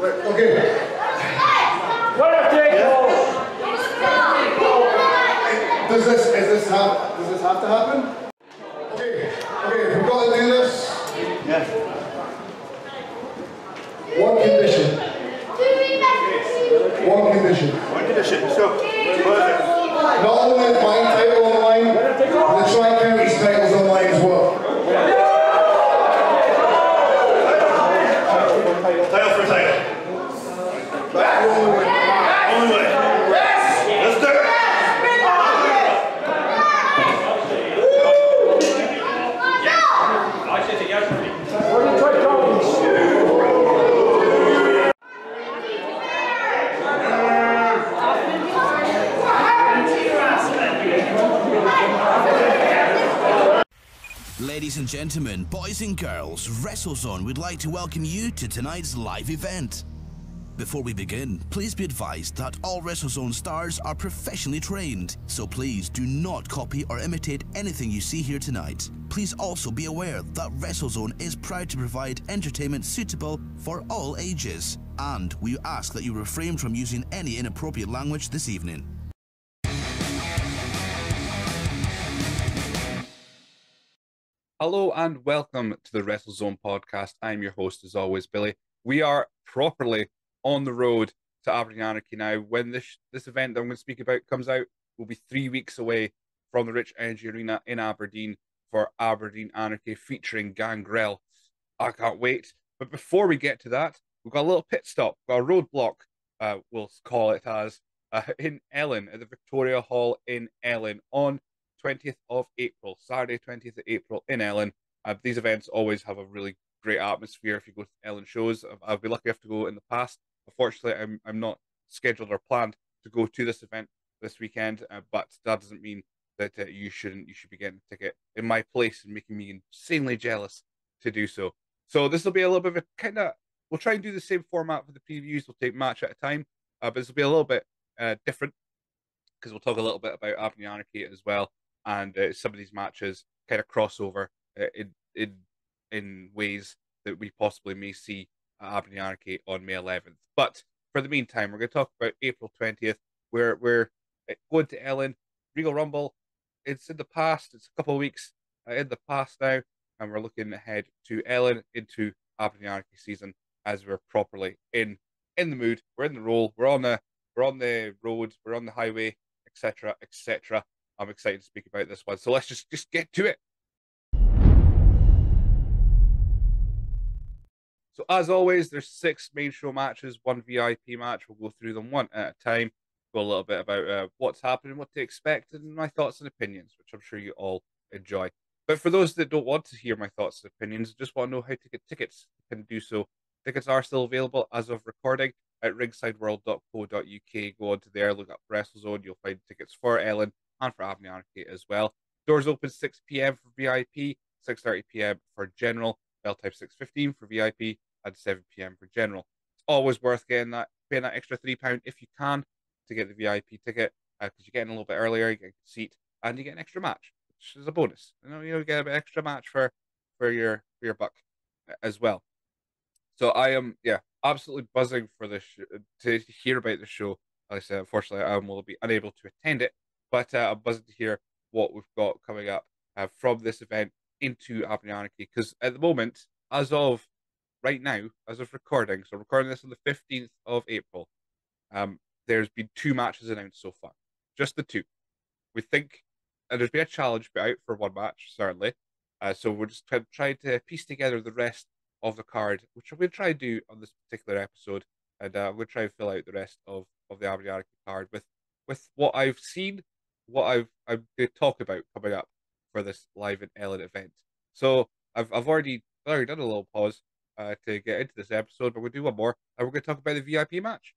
Wait, okay. What a take Does this is this have does this have to happen? Okay, okay, we've got to do this. yeah. One condition. One condition. One condition. Let's go. Perfect. Not only is my title on the line, the Tri-County's title's on the line as well. Title for title. Only way. Let's do it. Where did Troy Collins? Ladies and gentlemen, boys and girls, WrestleZone would like to welcome you to tonight's live event. Before we begin, please be advised that all WrestleZone stars are professionally trained, so please do not copy or imitate anything you see here tonight. Please also be aware that WrestleZone is proud to provide entertainment suitable for all ages, and we ask that you refrain from using any inappropriate language this evening. Hello and welcome to the WrestleZone podcast. I'm your host, as always, Billy. We are properly on the road to Aberdeen Anarchy now. When this this event that I'm going to speak about comes out, we'll be three weeks away from the Rich Energy Arena in Aberdeen for Aberdeen Anarchy featuring Gangrel. I can't wait. But before we get to that, we've got a little pit stop, we've got a roadblock, uh, we'll call it as, uh, in Ellon, at the Victoria Hall in Ellon on 20th of April, Saturday 20th of April in Ellon. Uh, these events always have a really great atmosphere if you go to Ellon shows. I've, I've been lucky enough to go in the past. Unfortunately, I'm, I'm not scheduled or planned to go to this event this weekend, uh, but that doesn't mean that uh, you shouldn't. You should be getting a ticket in my place and making me insanely jealous to do so. So this will be a little bit of a kind of. We'll try and do the same format for the previews. We'll take match at a time, uh, but this will be a little bit uh, different because we'll talk a little bit about Aberdeen Anarchy as well, and uh, some of these matches kind of crossover uh, in in in ways that we possibly may see at Aberdeen Anarchy on May 11th. But for the meantime, we're going to talk about April 20th. We're we're uh, going to Ellon Regal Rumble. It's in the past. It's a couple of weeks uh, in the past now, and we're looking ahead to Ellon into Aberdeen Anarchy season as we're properly in in the mood. We're in the role. We're on the we're on the road. We're on the highway, etc., etc. I'm excited to speak about this one. So let's just just get to it. So as always, there's six main show matches, one VIP match. We'll go through them one at a time. Go a little bit about uh, what's happening, what to expect, and my thoughts and opinions, which I'm sure you all enjoy. But for those that don't want to hear my thoughts and opinions, just want to know how to get tickets, you can do so. Tickets are still available as of recording at ringsideworld.co.uk. Go on to there, look up WrestleZone. You'll find tickets for Ellon and for Anarchy as well. Doors open 6 p.m. for VIP, 6:30 p.m. for general, bell type 6:15 for VIP, and 7 p.m. for general. It's always worth getting that, paying that extra three pound if you can to get the VIP ticket uh, because you're getting a little bit earlier, you get a seat, and you get an extra match, which is a bonus. You know, you know, get a bit extra match for for your for your buck uh, as well. So I am, yeah, absolutely buzzing for this sh- to hear about the show. Like I said, unfortunately, I will be unable to attend it, but uh, I'm buzzing to hear what we've got coming up uh, from this event into Aberdeen Anarchy. Because at the moment, as of right now, as of recording, so recording this on the 15th of April, um, there's been two matches announced so far, just the two. We think, and there's been a challenge out for one match, certainly. Uh, so we're just trying, to piece together the rest of the card, which I'm going to try and do on this particular episode, and uh, I'm going to try and fill out the rest of, of the Aberdeen Anarchy card with with what I've seen, what I've I'm going to talk about coming up for this live in Ellen event. So I've I've already already done a little pause uh, to get into this episode, but we'll do one more, and we're going to talk about the VIP match.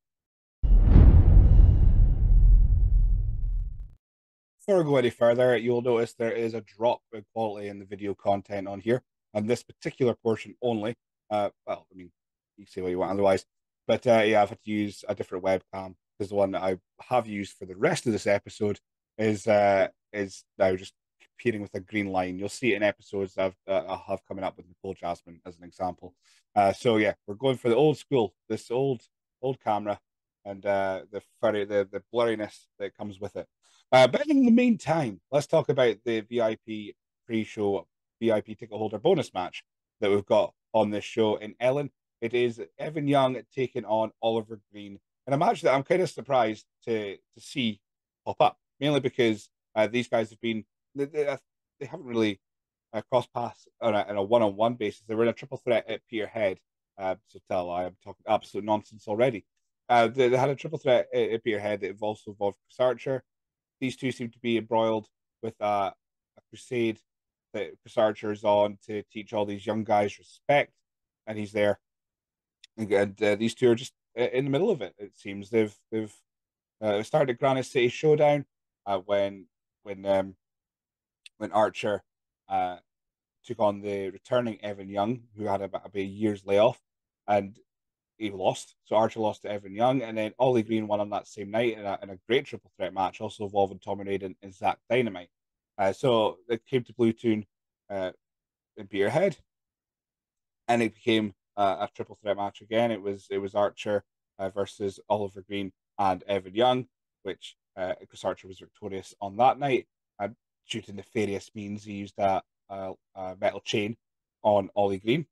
Before we go any further, you'll notice there is a drop in quality in the video content on here, and this particular portion only. Uh, well, I mean, you can say what you want otherwise, but uh, yeah, I've had to use a different webcam because the one that I have used for the rest of this episode is uh, is now just appearing with a green line. You'll see it in episodes I've, uh, I have coming up with Nicole Jasmine as an example. Uh, so yeah, we're going for the old school, this old old camera, and uh, the furry, the the blurriness that comes with it. Uh, but in the meantime, let's talk about the VIP pre-show VIP ticket holder bonus match that we've got on this show in Ellon. It is Evan Young taking on Oliver Green in a match that I'm kind of surprised to to see pop up, mainly because uh, these guys have been they, they, uh, they haven't really uh, cross paths on a, on a one-on-one basis. They were in a triple threat at Peterhead. Uh, so tell I am talking absolute nonsense already. Uh, they, they, had a triple threat at, at Peterhead that also involved Chris Archer, these two seem to be embroiled with a, a crusade that Chris Archer is on to teach all these young guys respect, and he's there. And uh, these two are just uh, in the middle of it. It seems they've they've uh, started Granite City Showdown uh, when when um, when Archer uh, took on the returning Evan Young, who had about, about a year's layoff, and he lost. So Archer lost to Evan Young, and then Ollie Green won on that same night in a, in a great triple threat match, also involving Tommy Raiden and Zach Dynamite. Uh, so it came to Blue Toon uh, in Peterhead, and it became uh, a triple threat match again. It was it was Archer uh, versus Oliver Green and Evan Young, which uh, Chris Archer was victorious on that night. And due to nefarious means, he used a, a, a metal chain on Ollie Green.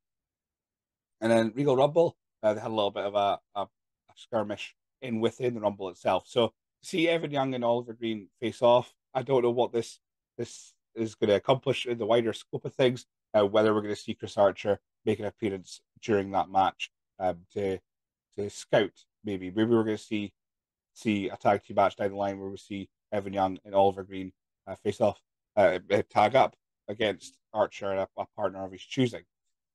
And then Regal Rumble, uh, they had a little bit of a, a, a, skirmish in within the Rumble itself. So see Evan Young and Oliver Green face off. I don't know what this this is going to accomplish in the wider scope of things. Uh, whether we're going to see Chris Archer make an appearance during that match um, to to scout, maybe maybe we're going to see see a tag team match down the line where we see Evan Young and Oliver Green uh, face off, uh, tag up against Archer, a, a partner of his choosing.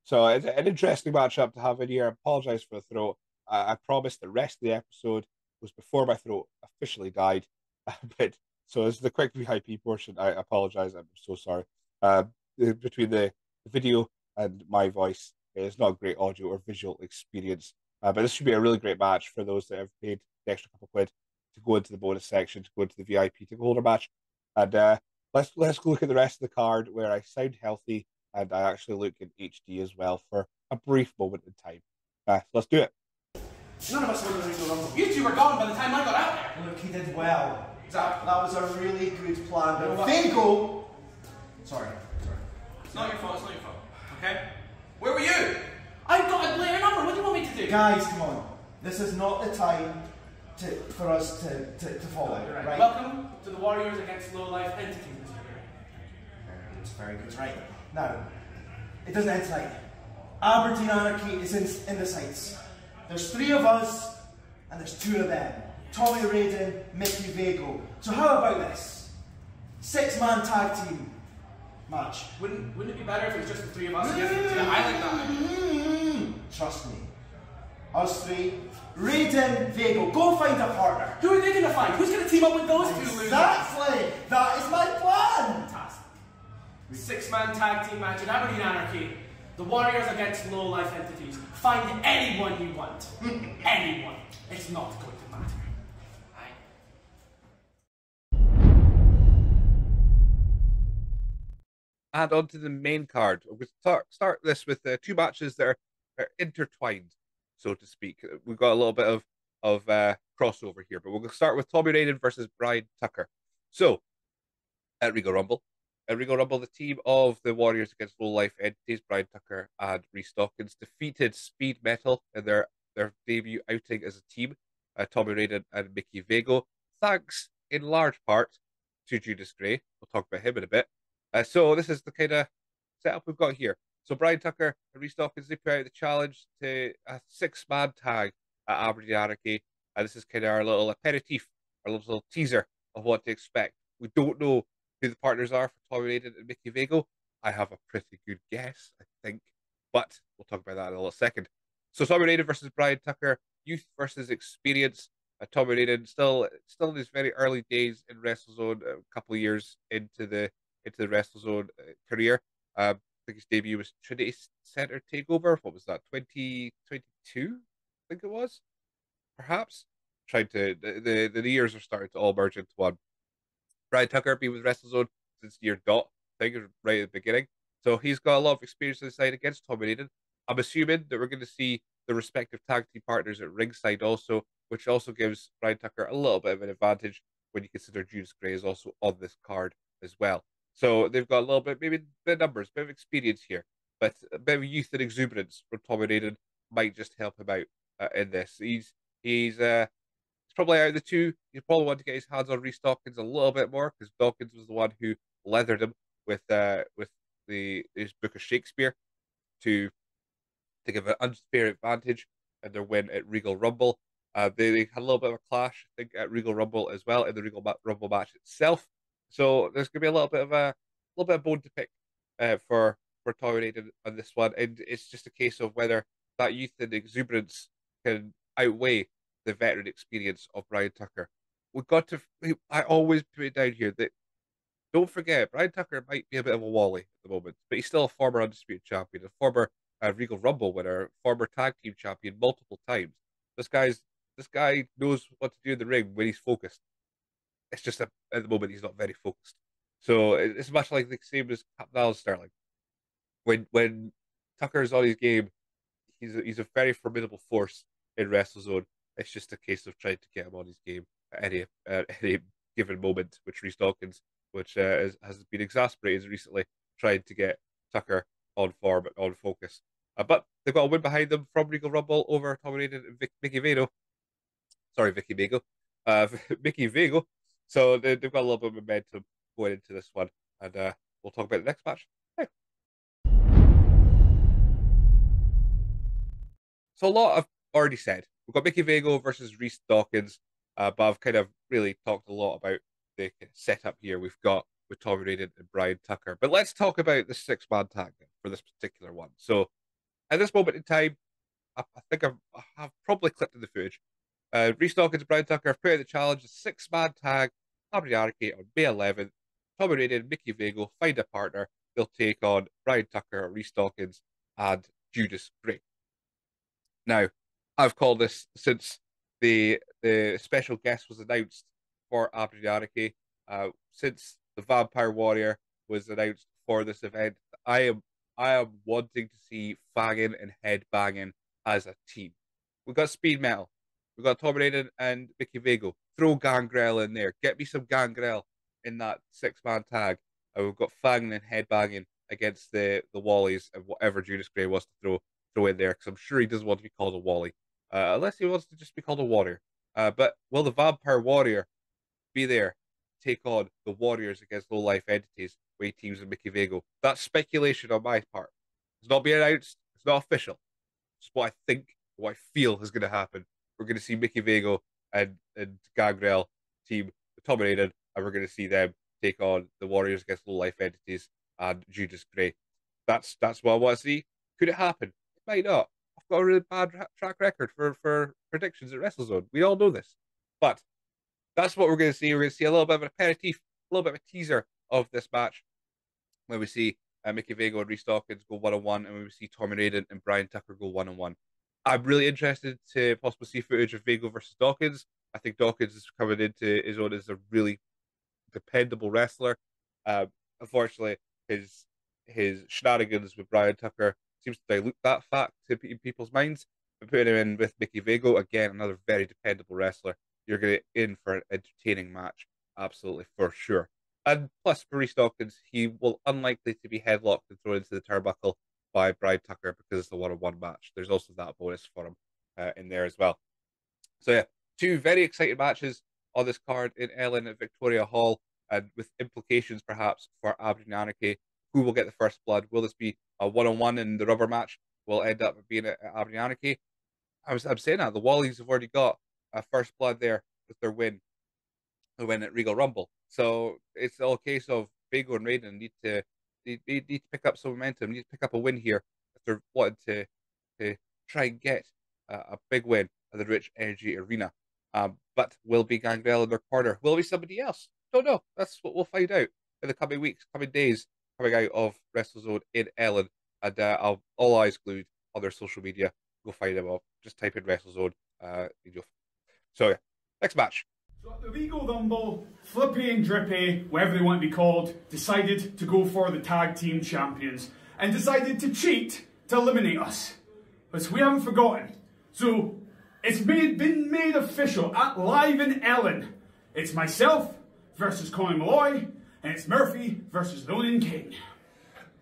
So it's an interesting matchup to have in here. I apologize for the throat. I, I promised the rest of the episode was before my throat officially died. but so is the quick VIP portion. I apologize. I'm so sorry. Uh, between the, the video and my voice, it's not a great audio or visual experience. Uh, but this should be a really great match for those that have paid the extra couple quid to go into the bonus section, to go into the VIP ticket holder match. And uh, let's let's look at the rest of the card where I sound healthy and I actually look in HD as well for a brief moment in time. Uh, let's do it. None of us were going to Rumble. You two were gone by the time I got out there. Look, he did well. Exactly. That was a really good plan. You know But what? Fingo, Sorry. Sorry. It's not your fault. It's not your fault. Okay? Where were you? I've got a player number. What do you want me to do? guys, come on. This is not the time to for us to, to, to follow, Right. right? Welcome to the Warriors against Low Life Entities. Mr. It's very good, right? Now, it doesn't end tonight. Aberdeen Anarchy is in, in the sights. There's three of us, and there's two of them. Tommy Raiden, Mickey Vago. So how about this? Six-man tag team match. Wouldn't Wouldn't it be better if it was just the three of us the two? I like that. Mm, Trust me. Us three, Raiden, Vago, go find a partner. Who are they going to find? Who's going to team up with those two losers? Exactly! That is my plan! Fantastic. Six-man tag team match in Aberdeen Anarchy. The Warriors against low life entities. Find anyone you want. anyone. It's not going to matter. Aye. And on to the main card. We're going to start, start this with uh, two matches that are, are intertwined, so to speak. We've got a little bit of of uh, crossover here, but we'll start with Tommy Raiden versus Brian Tucker. So, at Regal Rumble, at Regal Rumble, the team of the Warriors against Low Life Entities, Brian Tucker and Reese Dawkins, defeated Speed Metal in their, their debut outing as a team, uh, Tommy Raiden and Mickey Vago, thanks in large part to Judas Gray. We'll talk about him in a bit. Uh, so this is the kind of setup we've got here. So Brian Tucker and Reese Dawkins they put out the challenge to a six-man tag at Aberdeen Anarchy, and this is kind of our little aperitif, our little teaser of what to expect. We don't know who the partners are for Tommy Raiden and Mickey Vago, I have a pretty good guess, I think. But we'll talk about that in a little second. So Tommy Raiden versus Brian Tucker, youth versus experience. Uh, Tommy Raiden still still in his very early days in WrestleZone, a couple years into the into the WrestleZone uh, career. Uh, think his debut was Trinity Center Takeover. What was that? Twenty twenty two, I think it was. Perhaps trying to the, the the years are starting to all merge into one. Brian Tucker been with WrestleZone since year dot, I think right at the beginning. So he's got a lot of experience on the side against Tommy Raiden. I'm assuming that we're going to see the respective tag team partners at ringside also, which also gives Brian Tucker a little bit of an advantage when you consider Judas Gray is also on this card as well. So they've got a little bit, maybe bit numbers, bit of experience here, but a bit of youth and exuberance from Tommy Raiden might just help him out uh, in this. He's he's uh he's probably out of the two. He's probably want to get his hands on Reese Dawkins a little bit more because Dawkins was the one who leathered him with uh with the his book of Shakespeare to to give an unfair advantage in their win at Regal Rumble. Uh, they, they had a little bit of a clash, I think, at Regal Rumble as well in the Regal Rumble match itself. So there's going to be a little bit of a, little bit of bone to pick uh, for for Raiden on this one, and it's just a case of whether that youth and exuberance can outweigh the veteran experience of Brian Tucker. We've got to. I always put it down here that don't forget Brian Tucker might be a bit of a wally at the moment, but he's still a former undisputed champion, a former uh, Regal Rumble winner, former tag team champion multiple times. This guy's this guy knows what to do in the ring when he's focused. It's just a, at the moment he's not very focused. So it's much like the same as Captain Sterling. When when Tucker's on his game, he's a, he's a very formidable force in WrestleZone. It's just a case of trying to get him on his game at any at any given moment, which Reese Dawkins, which uh, is, has been exasperated recently, trying to get Tucker on form, on focus. Uh, but they've got a win behind them from Regal Rumble over Tommy Raiden and Vic, Mickey. Sorry, Vicky Vago. Uh, Mickey Vago. So they, have got a little bit of momentum going into this one. And uh, we'll talk about the next match. Hey. So a lot I've already said. We've got Mickey Vago versus Reese Dawkins. Uh, but I've kind of really talked a lot about the setup here we've got with Tommy Raiden and Brian Tucker. But let's talk about the six man tag for this particular one. So at this moment in time, I, I think I've, I've, probably clipped in the footage. Uh, Reese Dawkins and Brian Tucker have put out the challenge, six man tag, Aberdeen Anarchy on May 11th. Tommy Raiden and Mickey Vago find a partner. They'll take on Brian Tucker, Reese Dawkins, and Judas Gray. Now, I've called this since the the special guest was announced for Aberdeen Anarchy. Uh, since the Vampire Warrior was announced for this event, I am I am wanting to see Fangin and Headbanging as a team. We've got Speed Metal. We've got Tom Raiden and Mickey Vago. Throw Gangrel in there. Get me some Gangrel in that six man tag. And we've got Fangin and Headbanging against the the Wallies and whatever Judas Gray wants to throw throw in there because I'm sure he doesn't want to be called a Wally, uh, unless he wants to just be called a Warrior. Uh, but will the Vampire Warrior be there take on the Warriors against low life entities with teams and Mickey Vago? That's speculation on my part. It's not being announced. It's not official. It's what I think, what I feel is going to happen. We're going to see Mickey Vago and and Gangrel team dominated, and we're going to see them take on the Warriors against low life entities and Judas Gray. That's that's what I want to see. Could it happen? It might not. I've got a really bad track record for for predictions at WrestleZone. We all know this, but that's what we're going to see. We're going to see a little bit of an aperitif, a little bit of a teaser of this match, where we see uh, Mickey Vago and Reese Dawkins go one on one, and we see Tommy Raiden and Brian Tucker go one on one. I'm really interested to possibly see footage of Vago versus Dawkins. I think Dawkins is coming into his own as a really dependable wrestler. Uh, unfortunately, his his shenanigans with Brian Tucker seems to dilute that fact to people's minds. But putting him in with Mickey Vago, again, another very dependable wrestler, you're going to in for an entertaining match, absolutely for sure. And plus, Maurice Dawkins, he will unlikely to be headlocked and thrown into the turnbuckle by Brian Tucker because it's a one-on-one match. There's also that bonus for him uh, in there as well. So yeah, two very exciting matches on this card in Ellon at Victoria Hall, and with implications perhaps for Aberdeen Anarchy. Who will get the first blood? Will this be a one-on-one in the rubber match? Will end up being at Aberdeen? I was I'm saying that the Wallies have already got a first blood there with their win, the win at Regal Rumble. So it's all a case of Vago and Raiden need to they, they need to pick up some momentum, need to pick up a win here if they're wanting to to try and get a, a big win at the Rich Energy Arena. Um, but will be Gangrel in their corner? Will be somebody else? Don't know. That's what we'll find out in the coming weeks, coming days, coming out of WrestleZone in Ellon. And uh, I'll all eyes glued on their social media. Go find them all. Just type in WrestleZone. Uh, so yeah, next match. So at the Regal Rumble, Flippy and Drippy, whatever they want to be called, decided to go for the tag team champions and decided to cheat to eliminate us. But we haven't forgotten. So it's made, been made official at Live in Ellon. It's myself versus Conor Malloy, and it's Murphy versus Ronan King.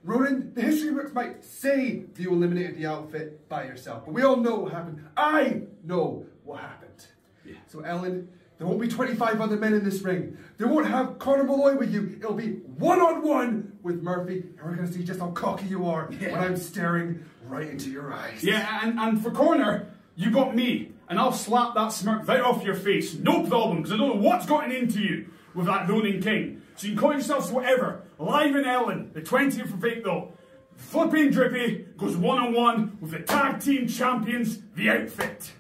Ronan, the history books might say you eliminated the outfit by yourself, but we all know what happened. I know what happened. Yeah. So Ellon, there won't be 25 other men in this ring. They won't have Conor Malloy with you. It'll be one-on-one with Murphy, and we're going to see just how cocky you are Yeah. when I'm staring right into your eyes. Yeah, and, and for Conor, you got me, and I'll slap that smirk right off your face. No problem, because I don't know what's gotten into you with that Ronan King. So you can call yourselves whatever. Live in Ellon, the 20th of April. Flipping Drippy goes one on one with the tag team champions, the outfit.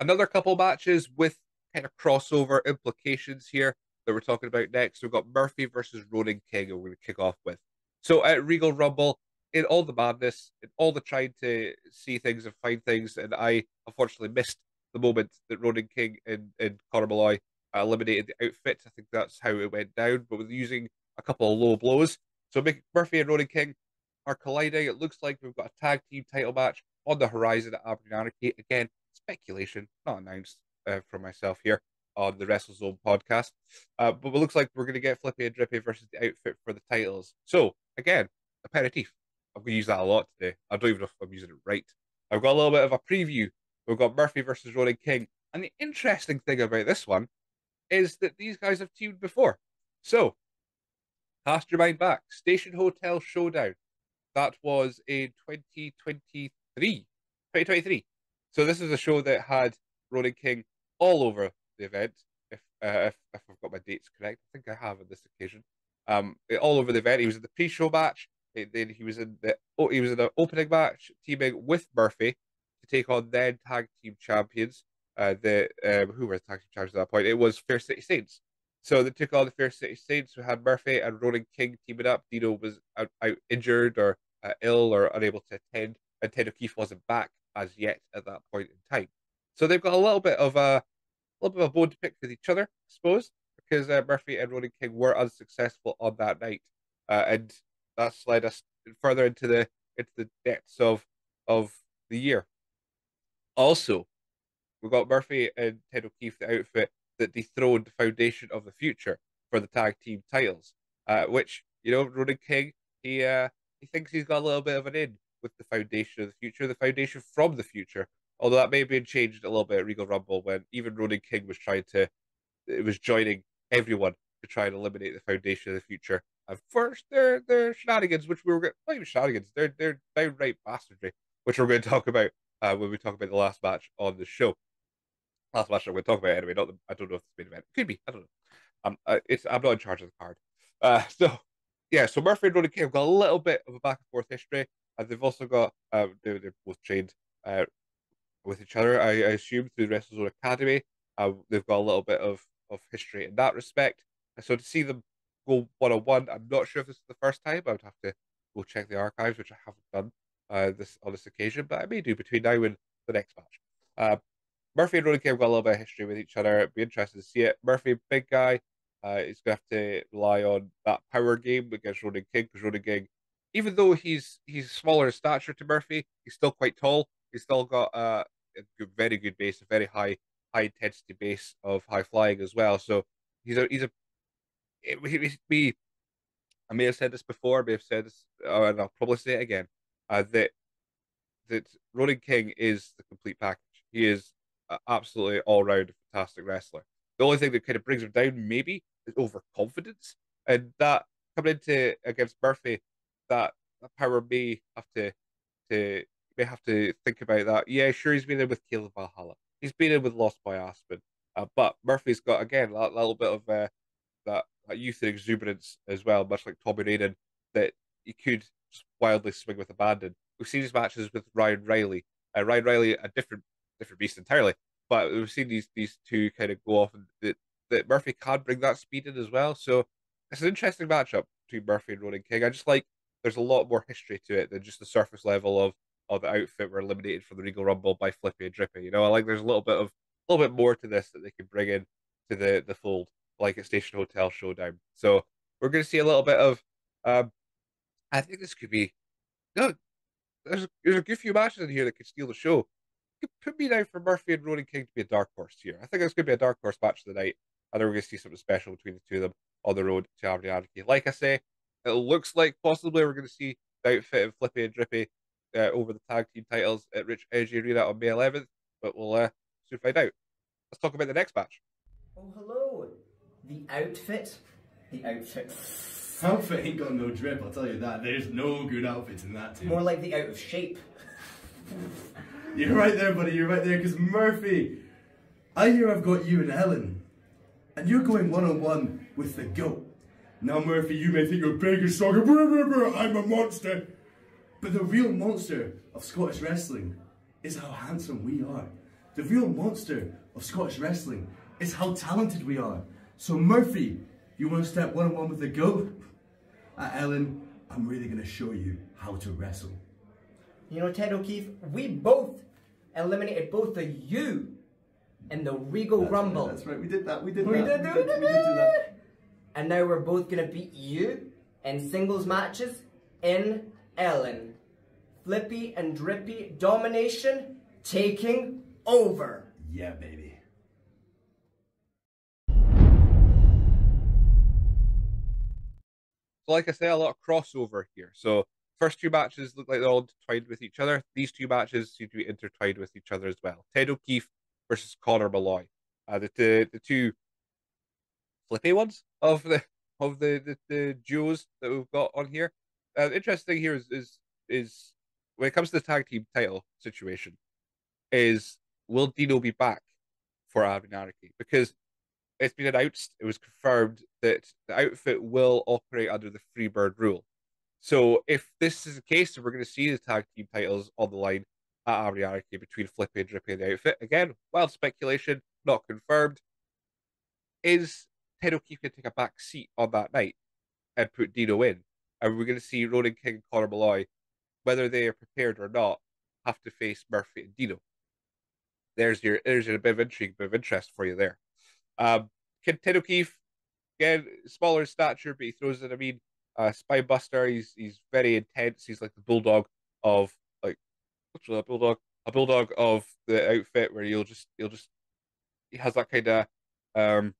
Another couple matches with kind of crossover implications here that we're talking about next. We've got Murphy versus Ronan King, and we're going to kick off with. So at Regal Rumble, in all the madness, in all the trying to see things and find things, and I unfortunately missed the moment that Ronan King and, and Conor Malloy eliminated the outfit. I think that's how it went down, but with using a couple of low blows. So Murphy and Ronan King are colliding. It looks like we've got a tag team title match on the horizon at Aberdeen Anarchy. Again, speculation, not announced uh, from myself here on the WrestleZone podcast. Uh, but it looks like we're going to get Flippy and Drippy versus the outfit for the titles. So, again, aperitif. I'm going to use that a lot today. I don't even know if I'm using it right. I've got a little bit of a preview. We've got Murphy versus Ronan King. And the interesting thing about this one is that these guys have teamed before. So, cast your mind back. Station Hotel Showdown. That was in 2023. 2023. So this is a show that had Ronan King all over the event. If, uh, if if I've got my dates correct, I think I have on this occasion. Um, all over the event. He was in the pre-show match. and Then he was in the oh, he was in the opening match, teaming with Murphy to take on then tag team champions. Uh, the um, who were the tag team champions at that point? It was Fair City Saints. So they took on the Fair City Saints. We had Murphy and Ronan King teaming up. Dino was out, out injured or uh, ill or unable to attend, and Ted O'Keefe wasn't back as yet at that point in time. So they've got a little bit of a, a little bit of a bone to pick with each other, I suppose, because uh, Murphy and Ronan King were unsuccessful on that night, uh, and that's led us further into the into the depths of of the year. Also, we've got Murphy and Ted O'Keefe, the outfit that dethroned the foundation of the future for the tag team titles, uh, which you know Ronan King he uh, he thinks he's got a little bit of an in with the foundation of the future, the foundation from the future. Although that may have been changed a little bit at Regal Rumble when even Ronan King was trying to, it was joining everyone to try and eliminate the foundation of the future. And first, their their shenanigans, which we were not even shenanigans, they're they're downright bastardry, which we're going to talk about uh, when we talk about the last match on the show. Last match I'm going to talk about anyway. Not the, I don't know if it's main event. Could be. I don't know. Um, uh, it's I'm not in charge of the card. Uh, so yeah, so Murphy and Ronan King have got a little bit of a back and forth history, and they've also got uh, they're, they're both trained uh, with each other. I, I assume through WrestleZone Academy, uh, they've got a little bit of of history in that respect. And so to see them go one on one, I'm not sure if this is the first time. I would have to go check the archives, which I haven't done uh, this on this occasion, but I may do between now and the next match. Uh, Murphy and Ronan King have got a little bit of history with each other. It'd be interesting to see it. Murphy, big guy, uh, he's going to have to rely on that power game against Ronan King because Ronan King, even though he's he's smaller in stature to Murphy, he's still quite tall. He's still got a good, very good base, a very high high intensity base of high flying as well. So he's a he's a me. I may have said this before, I may have said this, uh, and I'll probably say it again. Uh, that that Ronan King is the complete package. He is absolutely all round fantastic wrestler. The only thing that kind of brings him down, maybe, is overconfidence, and that coming into against Murphy, that, that power may have to to may have to think about that. Yeah, sure, he's been in with Caleb Valhalla. He's been in with Lost Boy Aspen. Uh, but Murphy's got again a little bit of uh, that, that youth and exuberance as well, much like Tommy Raiden, that he could wildly swing with abandon. We've seen his matches with Ryan Riley. Uh, Ryan Riley, a different different beast entirely, but we've seen these these two kind of go off, and that, that Murphy can bring that speed in as well. So it's an interesting matchup between Murphy and Ronan King. I just like there's a lot more history to it than just the surface level of of the outfit were eliminated from the Regal Rumble by Flippy and Drippy. You know, I like there's a little bit of a little bit more to this that they can bring in to the the fold, like at Station Hotel Showdown. So we're going to see a little bit of. Um, I think this could be. No, there's a, there's a good few matches in here that could steal the show. Put me down for Murphy and Ronan King to be a dark horse here. I think it's going to be a dark horse match of the night. I think we're going to see something special between the two of them on the road to Aberdeen Anarchy. Like I say, it looks like possibly we're going to see the outfit of Flippy and Drippy uh, over the tag team titles at Rich Energy Arena on May 11th, but we'll uh, soon find out. Let's talk about the next match. Oh, hello. The outfit. The outfit. Outfit ain't got no drip, I'll tell you that. There's no good outfits in that team. More like the out of shape. You're right there, buddy, you're right there, because Murphy, I hear I've got you and Ellon, and you're going one on one with the GOAT. Now, Murphy, you may think you're big and strong, I'm a monster. But the real monster of Scottish wrestling is how handsome we are. The real monster of Scottish wrestling is how talented we are. So Murphy, you want to step one on one with the GOAT? At Ellon, I'm really going to show you how to wrestle. You know, Ted O'Keefe, we both eliminated both the you in the Regal That's Rumble. Right, that's right, we did that, we did We that. did, we, did we did do that. And now we're both gonna beat you in singles matches in Ellon. Flippy and Drippy domination taking over. Yeah, baby. So, like I say, a lot of crossover here. So, first two matches look like they're all intertwined with each other. These two matches seem to be intertwined with each other as well. Ted O'Keefe versus Connor Malloy. Uh, the, the the two flippy ones of the of the, the, the duos that we've got on here. Uh, interesting here is, is is when it comes to the tag team title situation, is will Dino be back for Aberdeen Anarchy? Because it's been announced, it was confirmed that the outfit will operate under the Freebird rule. So if this is the case, we're going to see the tag team titles on the line at Aberdeen Anarchy between Flippy and Drippy and the outfit. Again, wild speculation, not confirmed. Is Ted O'Keefe to take a back seat on that night and put Dino in? And we're going to see Ronan King and Conor Malloy, whether they are prepared or not, have to face Murphy and Dino. There's your there's your bit of intrigue, bit of interest for you there. Um, Ted O'Keefe, again, smaller in stature, but he throws it. I mean, uh, buster. He's he's very intense. He's like the bulldog of like what's a bulldog? A bulldog of the outfit where you'll just you'll just he has that kind of um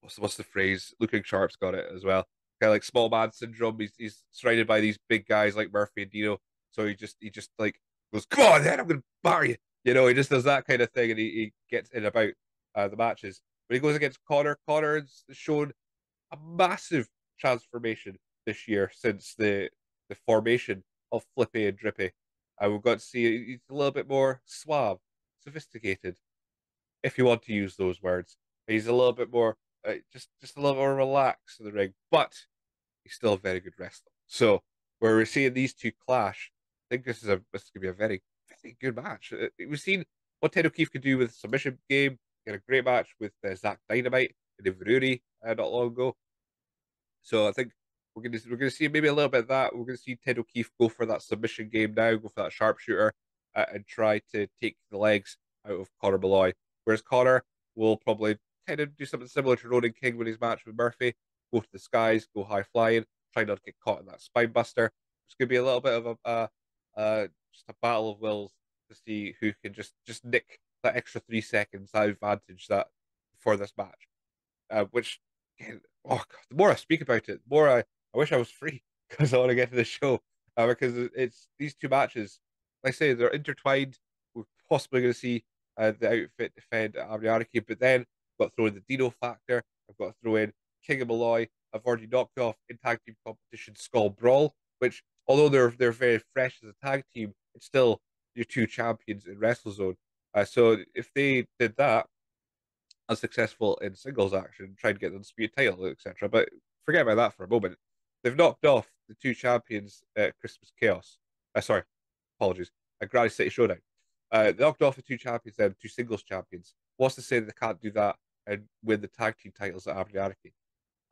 what's the, what's the phrase? Looking Sharp's got it as well. Kind of like small man syndrome. He's he's surrounded by these big guys like Murphy and Dino. So he just he just like goes, come on, then I'm gonna bar you. You know, he just does that kind of thing, and he, he gets in about uh, the matches. But he goes against Connor, Connor has shown a massive transformation this year since the the formation of Flippy and Drippy. And we've got to see he's a little bit more suave, sophisticated, if you want to use those words. He's a little bit more, uh, just just a little more relaxed in the ring, but he's still a very good wrestler. So where we're seeing these two clash, I think this is a this is gonna be a very very good match. Uh, We've seen what Ted O'Keefe could do with submission game. Had a great match with uh, Zach Dynamite and Inverurie uh, not long ago. So I think we're gonna we're gonna see maybe a little bit of that. We're gonna see Ted O'Keefe go for that submission game now, go for that sharpshooter, uh, and try to take the legs out of Connor Malloy. Whereas Connor will probably kind of do something similar to Ronan King when his match with Murphy, go to the skies, go high flying, try not to get caught in that spine buster. It's gonna be a little bit of a just a battle of wills to see who can just just nick that extra three seconds, that advantage that for this match. Uh, which again, oh god, the more I speak about it, the more I, I wish I was free because I want to get to the show. Uh, because it's these two matches, like I say, they're intertwined. We're possibly going to see uh, the outfit defend Arianiki, but then got to throw in the Dino factor. I've got to throw in King of Malloy. I've already knocked off in tag team competition Skull Brawl, which although they're they're very fresh as a tag team, it's still your two champions in WrestleZone. Uh, so if they did that, unsuccessful in singles action, trying to get the undisputed title, etc. But forget about that for a moment. They've knocked off the two champions at Christmas Chaos. Uh, sorry, apologies. At Granite City Showdown. Uh, they knocked off the two champions, then two singles champions. What's to say that they can't do that and win the tag team titles at Aberdeen Anarchy?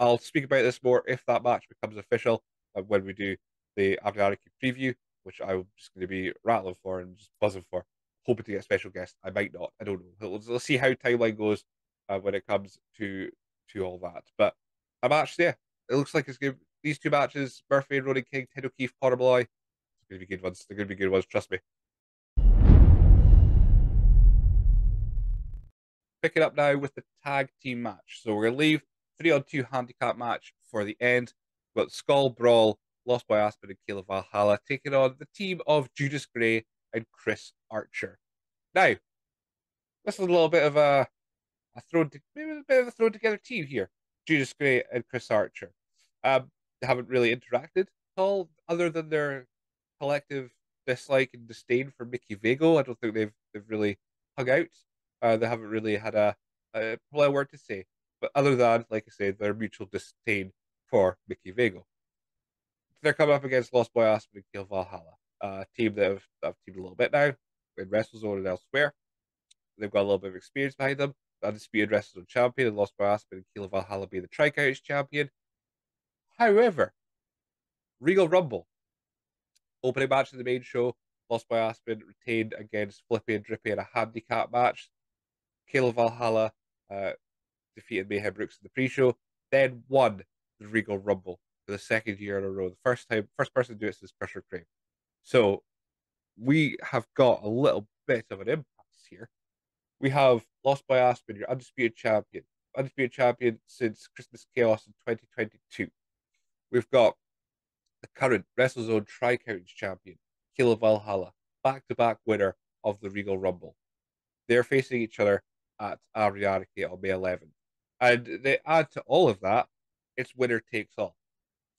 I'll speak about this more if that match becomes official uh, when we do the Aberdeen Anarchy preview, which I'm just going to be rattling for and just buzzing for, hoping to get a special guest. I might not. I don't know. Let's see how timeline goes uh, when it comes to to all that. But a match there. It looks like it's good. These two matches, Murphy and Ronan King, Ted O'Keefe, Conor Malloy, it's going to be good ones. They're going to be good ones. Trust me. Picking up now with the tag team match. So we're going to leave three on two handicap match for the end. We've got Skull Brawl, Lost Boy Aspen and Caleb Valhalla taking on the team of Judas Gray and Chris Archer. Now, this is a little bit of a a thrown to, maybe a bit of a thrown together team here. Judas Gray and Chris Archer. Um, they haven't really interacted at all, other than their collective dislike and disdain for Mickey Vago. I don't think they've they've really hung out. Uh, they haven't really had a, a probably word to say. But other than, like I said, their mutual disdain for Mickey Vago. They're coming up against Lost Boy Aspen and Caleb Valhalla, a team that have, have teamed a little bit now in WrestleZone and elsewhere. They've got a little bit of experience behind them. Undisputed WrestleZone champion and Lost Boy Aspen and Caleb Valhalla being the Tri-County champion. However, Regal Rumble, opening match of the main show, Lost Boy Aspen retained against Flippy and Drippy in a handicap match. Caleb Valhalla uh, defeated Mayhem Brooks in the pre-show, then won the Regal Rumble for the second year in a row. The first time, first person to do it since Crusher Crane. So we have got a little bit of an impasse here. We have Lost Boy Aspen, your undisputed champion, undisputed champion since Christmas Chaos in 2022. We've got the current WrestleZone Tri-County champion, Caleb Valhalla, back-to-back winner of the Regal Rumble. They're facing each other at Ariarchy on May 11th. And they add to all of that, it's winner takes all.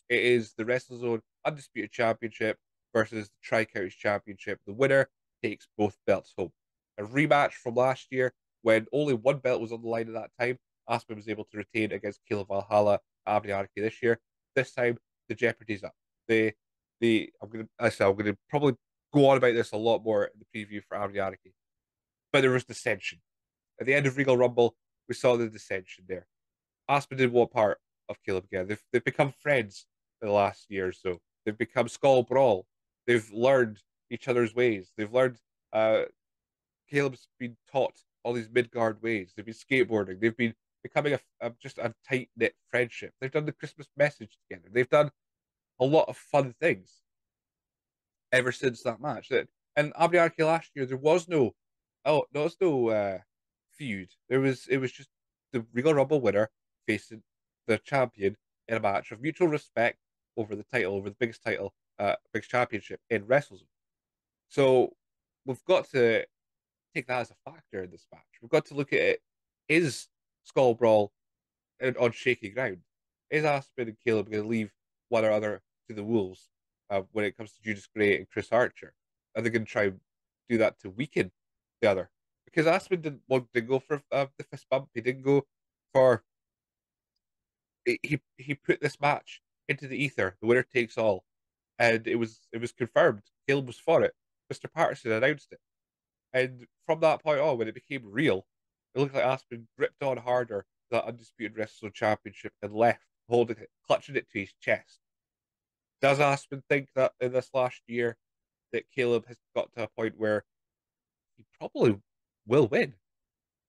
It is the WrestleZone Undisputed Championship versus the Tri-County Championship. The winner takes both belts home. A rematch from last year when only one belt was on the line at that time. Aspen was able to retain against Caleb Valhalla at this year. This time, the jeopardy's up. The the I'm gonna I said I'm gonna probably go on about this a lot more in the preview for Ariarchy. But there was dissension. At the end of Regal Rumble, we saw the dissension there. Aspen didn't part of Caleb again. They've they've become friends in the last year or so. They've become skull brawl. They've learned each other's ways. They've learned uh Caleb's been taught all these Midgard ways. They've been skateboarding. They've been becoming a, a just a tight knit friendship. They've done the Christmas message together. They've done a lot of fun things ever since that match. And Abriarchy last year there was no oh there was no uh, feud. There was it was just the Regal Rumble winner facing the champion in a match of mutual respect over the title, over the biggest title, uh, biggest championship in WrestleZone. So we've got to take that as a factor in this match. We've got to look at it. Is Skull Brawl on shaky ground? Is Aspen and Caleb going to leave one or other to the wolves uh, when it comes to Judas Gray and Chris Archer? Are they going to try and do that to weaken the other? Because Aspen didn't want to go for uh, the fist bump. He didn't go for. He he put this match into the ether. The winner takes all, and it was it was confirmed. Caleb was for it. Mr. Patterson announced it, and from that point on, when it became real, it looked like Aspen gripped on harder that undisputed wrestling championship and left holding it, clutching it to his chest. Does Aspen think that in this last year that Caleb has got to a point where he probably will win?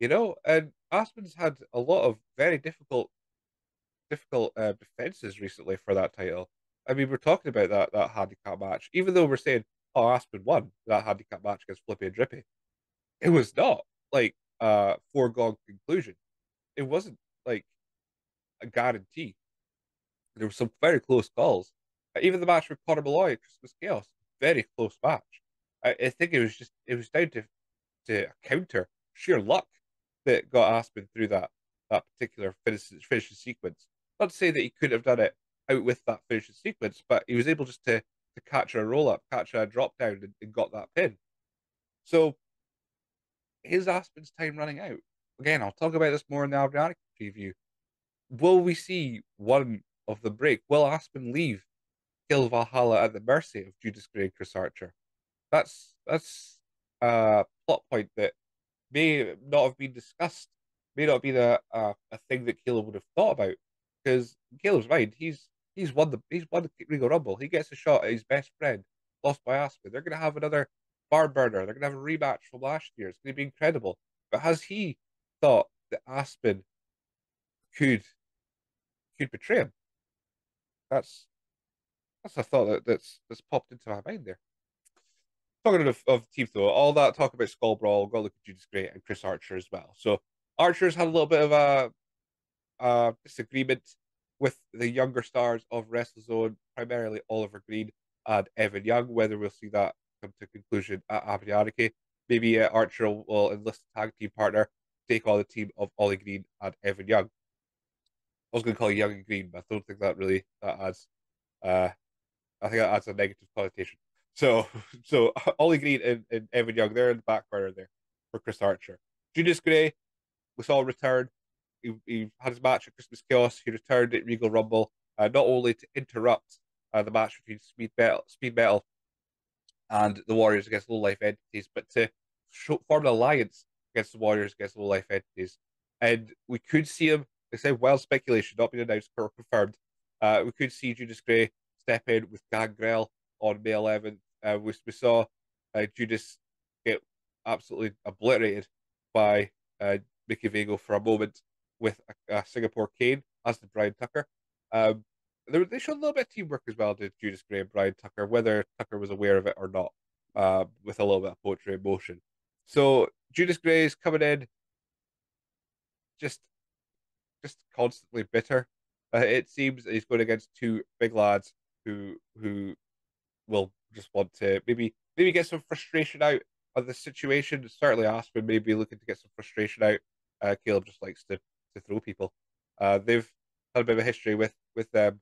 You know, and Aspen's had a lot of very difficult, difficult uh, defenses recently for that title. I mean, we're talking about that that handicap match, even though we're saying, "Oh, Aspen won that handicap match against Flippy and Drippy." It was not like a foregone conclusion. It wasn't like a guarantee. There were some very close calls. Even the match with Conor Malloy at Christmas Chaos, very close match. I, I think it was just it was down to to counter, sheer luck that got Aspen through that that particular finish, finishing sequence. Not to say that he couldn't have done it out with that finishing sequence, but he was able just to to catch a roll up, catch a drop down, and, and got that pin. So his Aspen's time running out. again, I'll talk about this more in the Adriatic preview. Will we see one of the break? Will Aspen leave Caleb Valhalla at the mercy of Judas Gray Chris Archer? That's that's a plot point that may not have been discussed, may not have been a, a, a thing that Caleb would have thought about. Because Caleb's mind, he's he's won the he's won the Regal Rumble. He gets a shot at his best friend, Lost Boy Aspen. They're gonna have another barn burner. They're gonna have a rematch from last year. It's gonna be incredible. But has he thought that Aspen could could betray him? That's that's a thought that, that's that's popped into my mind there. Talking of, of team though, all that talk about Skull Brawl, got look at Judas Gray and Chris Archer as well. So Archer's had a little bit of a, a disagreement with the younger stars of WrestleZone, primarily Oliver Green and Evan Young. Whether we'll see that come to conclusion at Aberdeen Anarchy. Maybe uh, Archer will enlist a tag team partner, take on the team of Ollie Green and Evan Young. I was going to call you Young and Green, but I don't think that really that adds. Uh, I think that adds a negative connotation. So, so Ollie Green and, and Evan Young, they're in the back burner there for Chris Archer. Judas Gray, we saw return. He, he had his match at Christmas Chaos. He returned at Regal Rumble, uh, not only to interrupt uh, the match between Speed Metal, Speed Metal and the Warriors against low life entities, but to show, form an alliance against the Warriors against low life entities. And we could see him, they say wild speculation, not been announced or confirmed. Uh, we could see Judas Gray step in with Gangrel on May 11th. Uh, we, we saw uh, Judas get absolutely obliterated by uh, Mickey Vago for a moment with a, a Singapore cane, as did Brian Tucker. Um, they, they showed a little bit of teamwork as well, did Judas Gray and Brian Tucker, whether Tucker was aware of it or not, uh, with a little bit of poetry in motion. So Judas Gray is coming in just just constantly bitter. Uh, it seems he's going against two big lads who who will just want to maybe maybe get some frustration out of the situation. Certainly, Aspen may be looking to get some frustration out. Uh, Caleb just likes to to throw people. Uh, they've had a bit of a history with with them um,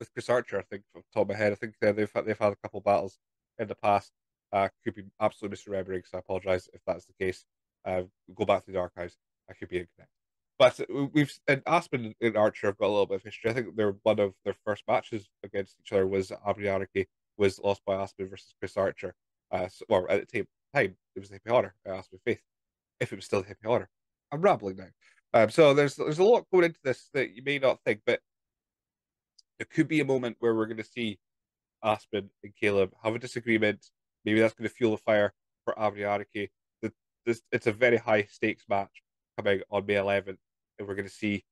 with Chris Archer. I think, the top of my head, I think uh, they've had, they've had a couple of battles in the past. Uh, could be absolutely misremembering, so I apologize if that's the case. Uh, go back to the archives. I could be incorrect. But we've and Aspen and Archer have got a little bit of history. I think they're one of their first matches against each other was Aberdeen Anarchy was Lost Boy Aspen versus Chris Archer. Uh, so, well, at the time, it was the Hippie Honor, Aspen Faith. If it was still the Hippie Honor, I'm rambling now. Um, so there's there's a lot going into this that you may not think, but there could be a moment where we're going to see Aspen and Caleb have a disagreement. Maybe that's going to fuel the fire for Aberdeen Anarchy. This it's a very high stakes match coming on May 11th, and we're going to see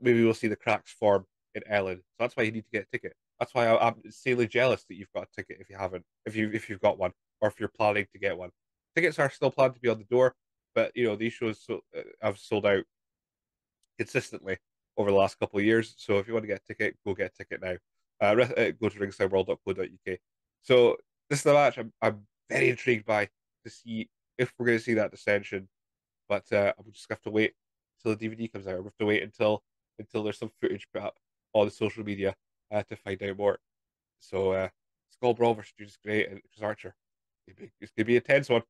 maybe we'll see the cracks form in Ellon. So that's why you need to get a ticket. That's why I'm insanely jealous that you've got a ticket if you haven't, if you if you've got one, or if you're planning to get one. Tickets are still planned to be on the door, but you know these shows uh, have sold out consistently over the last couple of years. So if you want to get a ticket, go get a ticket now. Uh, uh go to ringsideworld.co.uk. So this is the match I'm, I'm very intrigued by to see if we're going to see that dissension but uh, we'll just have to wait until the DVD comes out. We have to wait until until there's some footage put up on the social media uh, to find out more. So, uh, Skull Brawl versus Judas Gray and Chris Archer. It's to be a tense one.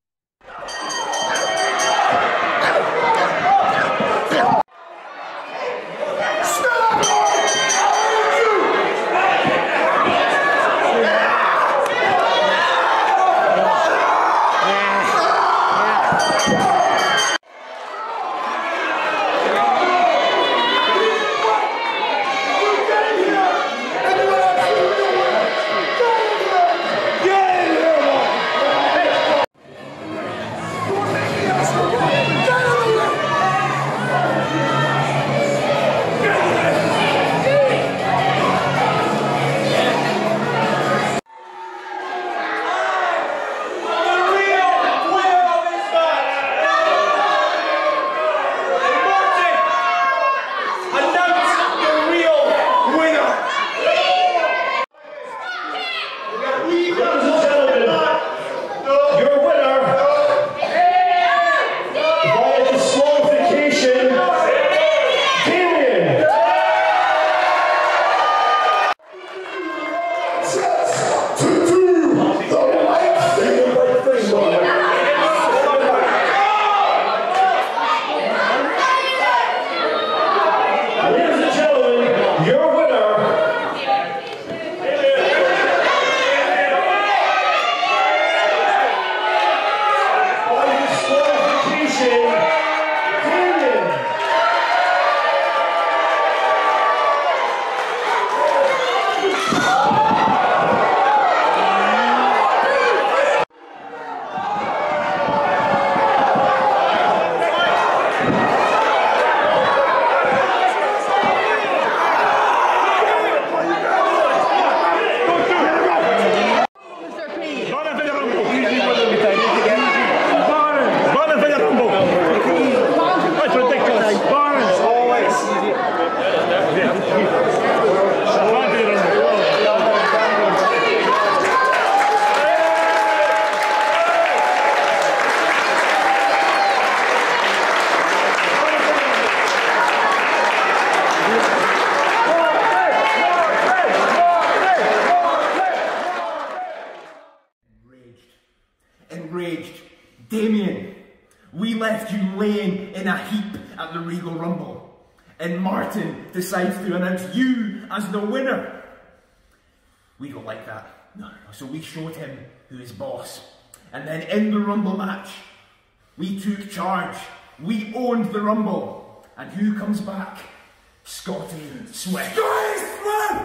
The Regal Rumble. And Martin decides to announce you as the winner. We don't like that. No, no. So we showed him who is boss. And then in the Rumble match, we took charge. We owned the Rumble. And who comes back? Scotty Swift. Scotty Swift!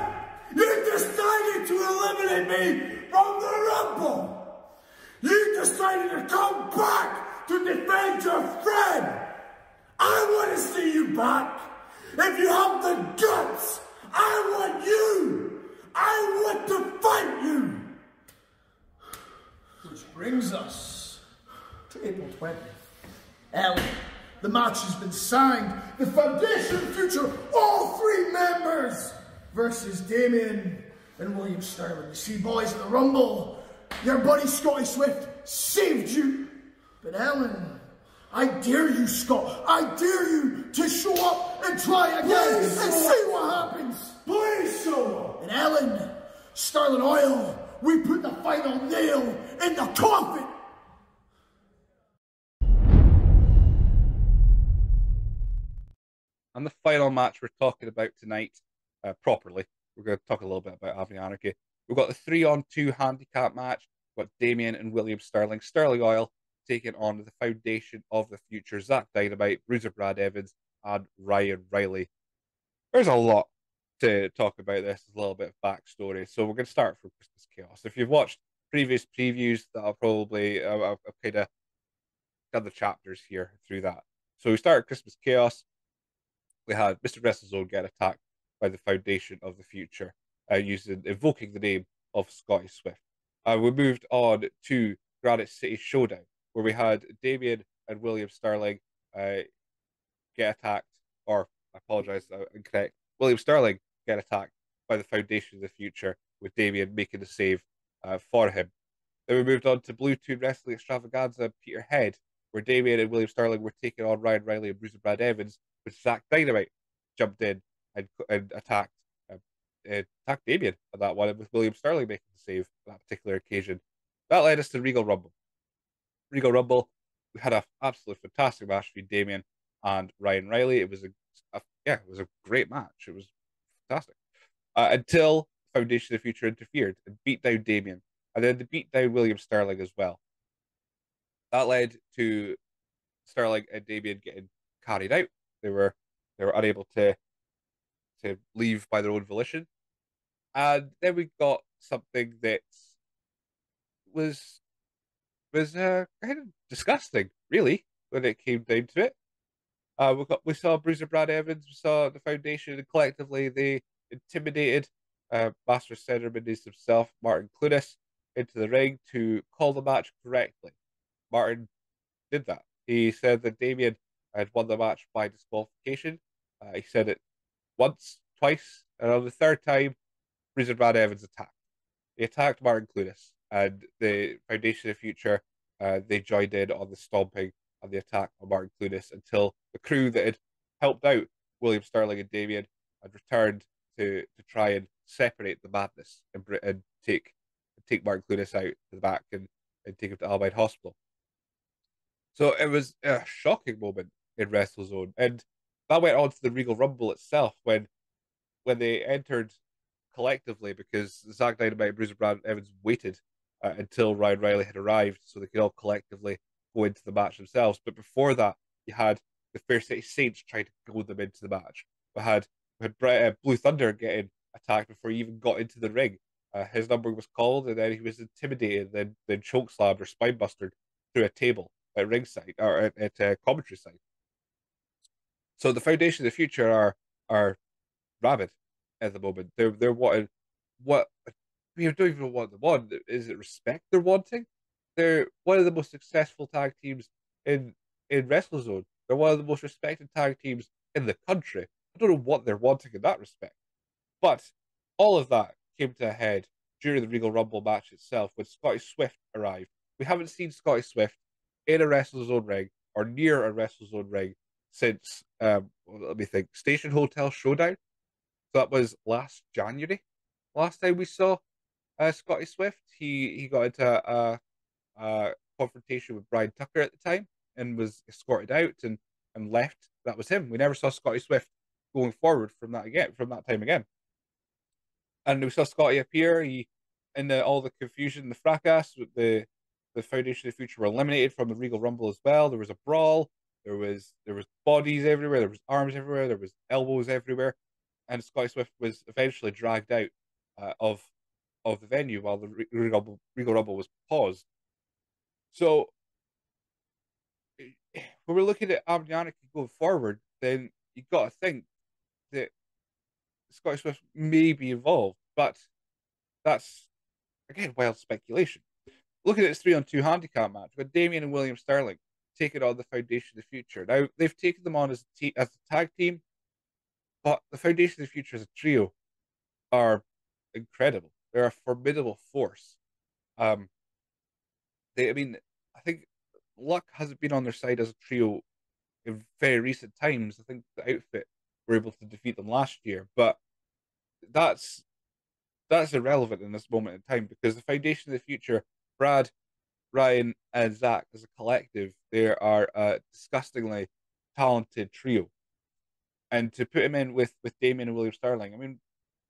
You decided to eliminate me from the Rumble! You decided to come back to defend your friend! I want to see you back! If you have the guts, I want you! I want to fight you! Which brings us to April 20th. Ellie, the match has been signed. The Foundation Future, all three members, versus Damien and William Sterling. You see, boys, in the Rumble, your buddy Scotty Swift saved you. But Ellon, I dare you, Scott. I dare you to show up and try again Please and see up. what happens. Please show up! And Ellon, Sterling Oil, we put the final nail in the coffin. And the final match we're talking about tonight, uh, properly, we're going to talk a little bit about Aberdeen Anarchy. We've got the three on two handicap match. We've got Damien and William Sterling, Sterling Oil taking on the foundation of the future, Zach Dynamite, Bruiser Brad Evans, and Ryan Riley. There's a lot to talk about this, a little bit of backstory. So we're going to start from Christmas Chaos. If you've watched previous previews, that I'll probably I've, I've kind of done the chapters here through that. So we started Christmas Chaos. We had Mr. WrestleZone get attacked by the Foundation of the Future, uh, using invoking the name of Scotty Swift. Uh, we moved on to Granite City Showdown, where we had Damien and William Sterling uh, get attacked, or I apologize, uh, incorrect. William Sterling get attacked by the Foundation of the Future, with Damien making the save uh, for him. Then we moved on to Blue Wrestling Extravaganza Peterhead, where Damien and William Sterling were taking on Ryan Riley and Bruiser Brad Evans, with Zach Dynamite jumped in and, and attacked uh, attacked Damien on that one, with William Sterling making the save on that particular occasion. That led us to Regal Rumble. Regal Rumble, we had an absolutely fantastic match between Damien and Ryan Riley. It was a, a yeah, it was a great match. It was fantastic uh, until Foundation of the Future interfered and beat down Damien, and then they beat down William Sterling as well. That led to Sterling and Damien getting carried out. They were they were unable to to leave by their own volition, and then we got something that was was uh, kind of disgusting, really, when it came down to it. Uh, we got we saw Bruiser Brad Evans, we saw the Foundation, and collectively they intimidated uh, Master Ceremonies himself, Martin Clunas, into the ring to call the match correctly. Martin did that. He said that Damien had won the match by disqualification. Uh, he said it once, twice, and on the third time, Bruiser Brad Evans attacked. He attacked Martin Clunas, and the Foundation of the Future, uh, they joined in on the stomping and the attack on Martin Clunas until the crew that had helped out William Sterling and Damien had returned to, to try and separate the madness and, and take take Martin Clunas out to the back and, and take him to Albion Hospital. So it was a shocking moment in WrestleZone, and that went on to the Regal Rumble itself when when they entered collectively because Zach Dynamite Bruiser Brad Evans waited uh, until Ryan Riley had arrived so they could all collectively go into the match themselves. But before that, you had the Fair City Saints trying to go them into the match. We had we had Bre- uh, Blue Thunder getting attacked before he even got into the ring. Uh, his number was called, and then he was intimidated, then then choke slammed or spine busted through a table at ringside or at, at uh, commentary side. So the Foundation of the Future are are rabid at the moment. They're they're wanting what we don't even know what they want. Is it respect they're wanting? They're one of the most successful tag teams in in WrestleZone. They're one of the most respected tag teams in the country. I don't know what they're wanting in that respect. But all of that came to a head during the Regal Rumble match itself when Scotty Swift arrived. We haven't seen Scotty Swift in a WrestleZone ring or near a WrestleZone ring since um, let me think, Station Hotel Showdown. So that was last January. Last time we saw uh, Scotty Swift, he he got into a, a confrontation with Brian Tucker at the time and was escorted out and and left. That was him. We never saw Scotty Swift going forward from that again from that time again. And we saw Scotty appear. He in the, all the confusion, the fracas, with the the Foundation of the Future were eliminated from the Regal Rumble as well. There was a brawl. There was there was bodies everywhere. There was arms everywhere. There was elbows everywhere, and Scotty Swift was eventually dragged out uh, of of the venue while the Regal Regal Rumble was paused. So when we're looking at Aberdeen Anarchy going forward, then you've got to think that Scotty Swift may be involved, but that's again wild speculation. Looking at this three on two handicap match, got Damien and William Sterling taking on the Foundation of the Future. Now they've taken them on as as a tag team, but the Foundation of the Future as a trio are incredible. They're a formidable force. Um, they, I mean, I think luck hasn't been on their side as a trio in very recent times. I think the outfit were able to defeat them last year, but that's that's irrelevant in this moment in time because the foundation of the future, Brad, Ryan, and Zach as a collective, they are a disgustingly talented trio. And to put him in with with Damien and William Sterling, I mean,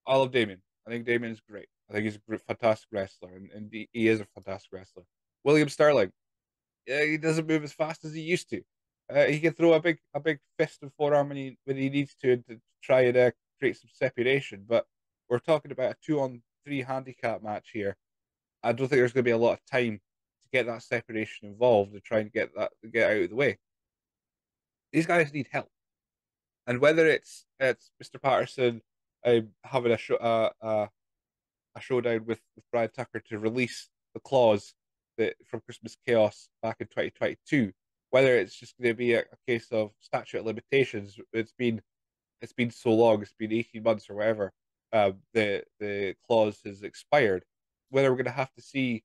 I love Damien. I think Damien is great. I think he's a fantastic wrestler, and, and he, he is a fantastic wrestler. William Sterling, yeah, he doesn't move as fast as he used to. Uh, he can throw a big a big fist and forearm when he when he needs to to try and uh, create some separation. But we're talking about a two on three handicap match here. I don't think there's going to be a lot of time to get that separation involved and try and get that get out of the way. These guys need help, and whether it's it's Mr. Patterson uh, having a show uh, uh, a showdown with, with Brian Tucker to release the clause that from Christmas Chaos back in 2022. Whether it's just going to be a, a case of statute of limitations, it's been it's been so long, it's been 18 months or whatever, uh, the the clause has expired. Whether we're going to have to see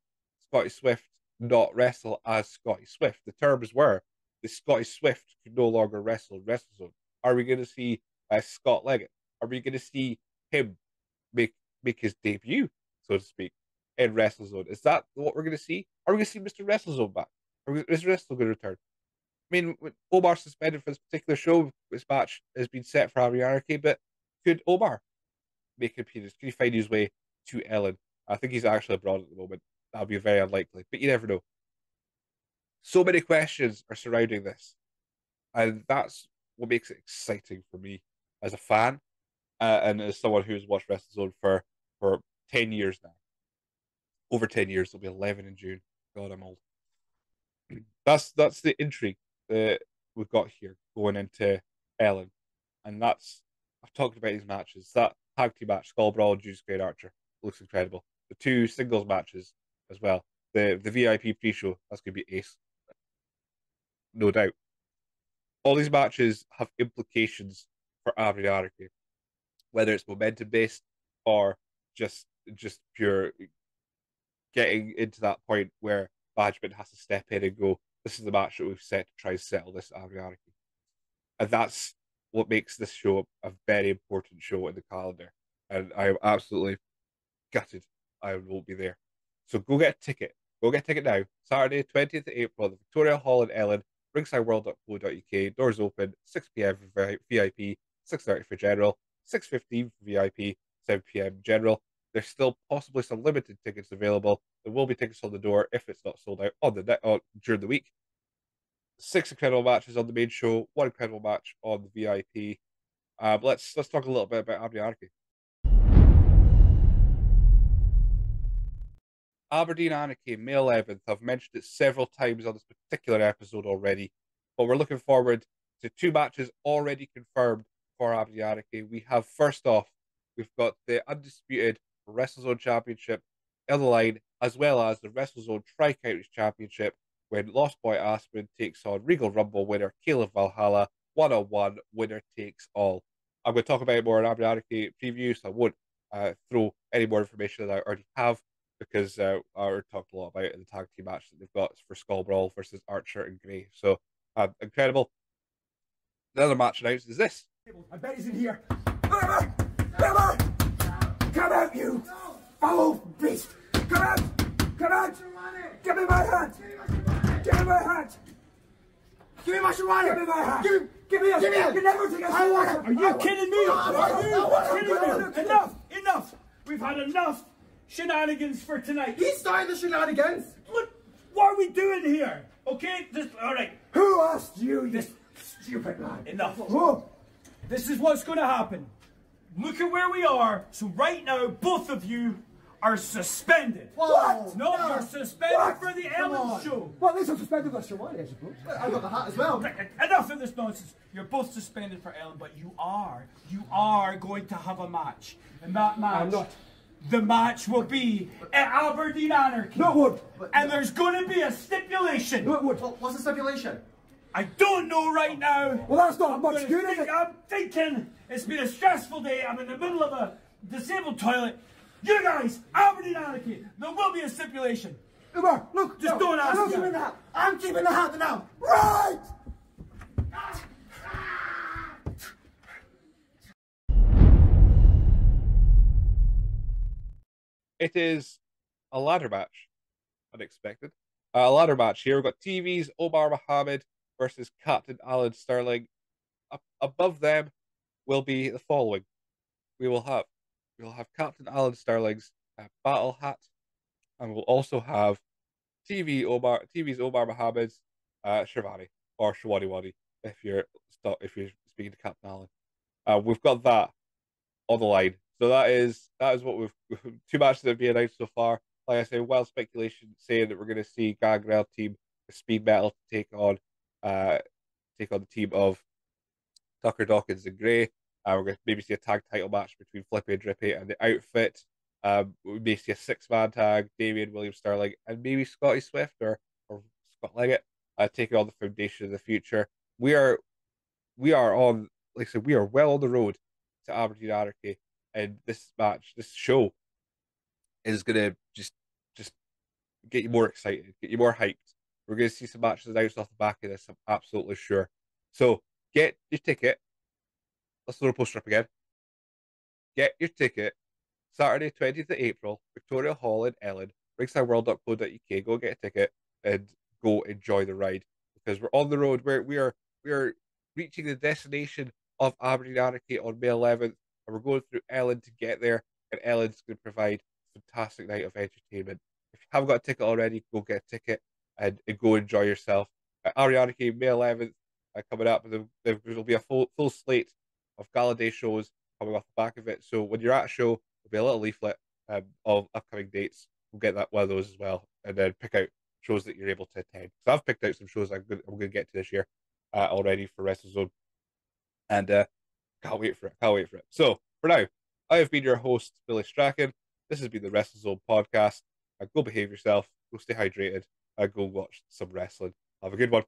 Scotty Swift not wrestle as Scotty Swift. The terms were the Scotty Swift could no longer wrestle in WrestleZone. Are we going to see uh, Scott Leggett? Are we going to see him make his debut, so to speak, in WrestleZone? Is that what we're going to see? Are we going to see Mr. WrestleZone back? We, is Wrestle going to return? I mean, Omar suspended for this particular show. This match has been set for Anarchy, but could Omar make an appearance? Can he find his way to Ellon? I think he's actually abroad at the moment. That would be very unlikely, but you never know. So many questions are surrounding this, and that's what makes it exciting for me as a fan uh, and as someone who's watched WrestleZone for for ten years now. Over ten years, it'll be eleven in June. God, I'm old. That's that's the intrigue that we've got here going into Ellon, and that's I've talked about these matches. That tag team match, Skull Brawl, Judas Gray Archer, looks incredible. The two singles matches as well. The the VIP pre-show that's gonna be ace, no doubt. All these matches have implications for Anarchy, whether it's momentum based or just just pure getting into that point where management has to step in and go, this is the match that we've set to try and settle this Anarchy. And that's what makes this show a very important show in the calendar. And I am absolutely gutted I won't be there. So go get a ticket. Go get a ticket now. Saturday, 20th of April, the Victoria Hall in Ellon, ringsideworld.co.uk. Doors open, 6 p.m. for VIP, 6.30 for general, 6.15 for VIP, 7 p.m. general. There's still possibly some limited tickets available. There will be tickets on the door if it's not sold out on the uh, during the week. Six incredible matches on the main show, one incredible match on the VIP. Uh, let's let's talk a little bit about Aberdeen Anarchy. Aberdeen Anarchy, May 11th. I've mentioned it several times on this particular episode already, but we're looking forward to two matches already confirmed for Aberdeen Anarchy. We have first off, we've got the undisputed WrestleZone Championship on the line, as well as the WrestleZone Tri Counties Championship when Lost Boy Aspen takes on Regal Rumble winner Caleb Valhalla. One on one, winner takes all. I'm going to talk about it more in Aberdeen Anarchy preview, so I won't uh, throw any more information that I already have because uh, I already talked a lot about it in the tag team match that they've got for Skull Brawl versus Archer and Gray. So uh, incredible. The other match announced is this. I bet he's in here. Emma! Emma! Come out, you foul beast! Come out! Come out! Give me my hat! Give me my hat! Give me my Shirani! Give me my hat! Give me, give me a Give me it! You never take a I want! Are you kidding me? Are you I want it. kidding me? Enough! Enough! We've had enough shenanigans for tonight. He started the shenanigans! Look, what are we doing here? Okay, this, all right. Who asked you, you stupid man? Enough. Oh, This is what's going to happen. Look at where we are. So right now, both of you are suspended. What? No, No. you're suspended What? for the Come Ellon on. show. Well, at least I'm suspended with Shirani, I suppose. I got the hat as well. Enough of this nonsense. You're both suspended for Ellon, but you are, you are going to have a match. And that match, I'm not. the match will be at Aberdeen Anarchy. No, it would. And there's going to be a stipulation. No, it would. What's the stipulation? I don't know right now. Well, that's not much gonna good, is think- it? I'm thinking it's been a stressful day. I'm in the middle of a disabled toilet. You guys, Aberdeen Anarchy, there will be a stipulation. Umar, look, Just no, don't ask I'm not keeping the hat. I'm keeping the hat now. Right! It is a ladder match. Unexpected. Uh, a ladder match here. We've got TV's Omar Mohammed versus Captain Alan Sterling. Up above them will be the following. We will have we will have Captain Alan Sterling's uh, battle hat, and we'll also have TV Omar TV's Omar Mohammed's uh, Shirvani or Shawani Wadi if you're if you're speaking to Captain Alan. Uh, we've got that on the line. So that is that is what we've two matches have been announced so far. Like I say, wild speculation saying that we're going to see Gangrel team Speed Metal take on uh take on the team of Tucker Dawkins and Gray. Uh, we're going to maybe see a tag title match between Flippy and Drippy and the outfit. Um, we may see a six man tag, Damien William Sterling and maybe Scotty Swift or, or Scott Leggett uh, taking on the foundation of the future. We are we are on like I said, we are well on the road to Aberdeen Anarchy and this match, this show is gonna just just get you more excited, get you more hyped. We're gonna see some matches announced off the back of this, I'm absolutely sure. So get your ticket. Let's throw a poster up again. Get your ticket. Saturday, 20th of April, Victoria Hall in Ellon, ringsideworld.co.uk. Go get a ticket and go enjoy the ride. Because we're on the road. We're we are we are reaching the destination of Aberdeen Anarchy on May 11th, and we're going through Ellon to get there. And Ellon's going to provide a fantastic night of entertainment. If you haven't got a ticket already, go get a ticket and, and go enjoy yourself. Uh, May 11th, uh, coming up. There, there will be a full full slate of gala day shows coming off the back of it. So when you're at a show, there'll be a little leaflet um, of upcoming dates. We'll get that one of those as well, and then pick out shows that you're able to attend. So I've picked out some shows I'm going, I'm going to get to this year uh, already for WrestleZone, and uh, can't wait for it. Can't wait for it. So for now, I have been your host Billy Strachan. This has been the WrestleZone podcast. Uh, go behave yourself. Go stay hydrated. Uh, go watch some wrestling. Have a good one.